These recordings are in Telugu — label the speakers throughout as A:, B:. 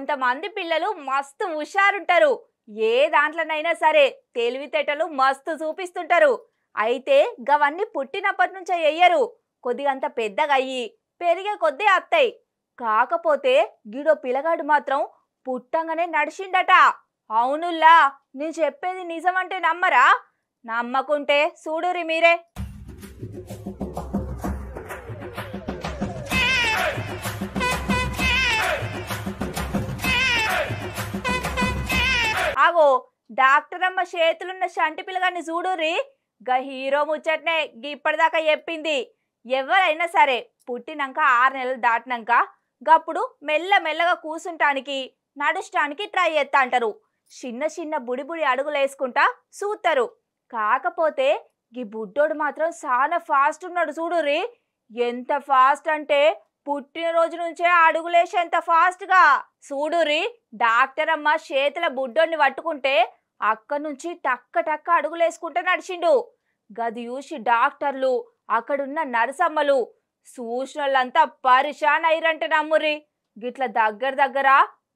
A: కొంతమంది పిల్లలు మస్తు హుషారుంటారు. ఏ దాంట్లోనైనా సరే తెలివితేటలు మస్తు చూపిస్తుంటారు. అయితే గవన్నీ పుట్టినప్పటి నుంచే ఎయ్యరు. కొద్దిగంత పెద్దగా అయ్యి పెరిగే కొద్దీ అత్తాయి. కాకపోతే గిడో పిల్లగాడు మాత్రం పుట్టంగానే నడిచిండట. అవునుల్లా నేను చెప్పేది నిజమంటే నమ్మరా? నమ్మకుంటే చూడురి మీరే. ఆగో డాక్టర్ అమ్మ చేతులున్న షంటి పిల్లగాన్ని చూడుర్రి. గా హీరో ముచ్చట్నే ఇప్పటిదాకా చెప్పింది. ఎవరైనా సరే పుట్టినాక ఆరు నెలలు దాటినాక గప్పుడు మెల్ల మెల్లగా కూసుంటానికి నడుస్తానికి ట్రై చేస్తా అంటారు చిన్న చిన్న బుడి బుడి అడుగులు వేసుకుంటా చూస్తారు కాకపోతే ఈ బుడ్డోడు మాత్రం చాలా ఫాస్ట్ ఉన్నాడు చూడుర్రి. ఎంత ఫాస్ట్ అంటే పుట్టినరోజు నుంచే అడుగులేసేంత ఫాస్ట్గా? చూడురి డాక్టర్ అమ్మ చేతుల బుడ్డోని పట్టుకుంటే అక్కడి నుంచి టక్క టక్క అడుగులేసుకుంటే నడిచిండు. గది చూసి డాక్టర్లు అక్కడున్న నరసమ్మలు సూచనలంతా పరిశాన్ అయ్యారంటే నమ్మురి గిట్ల దగ్గర దగ్గర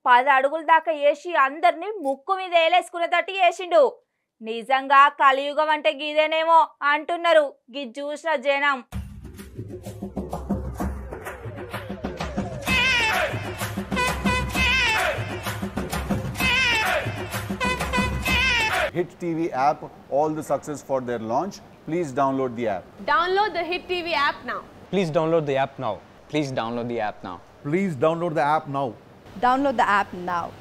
A: పది అడుగుల దాకా వేసి అందరినీ ముక్కు మీద వేలేసుకునేటట్టు వేసిండు నిజంగా కలియుగం అంటే గిదేనేమో అంటున్నారు. గిది చూసిన జనం.
B: Hit TV app, all the success for their launch. Please download the app.
C: Download the Hit TV app now.
D: Please download the app now.
E: Please download the app now.
F: Please download the app now.
G: Download the app now.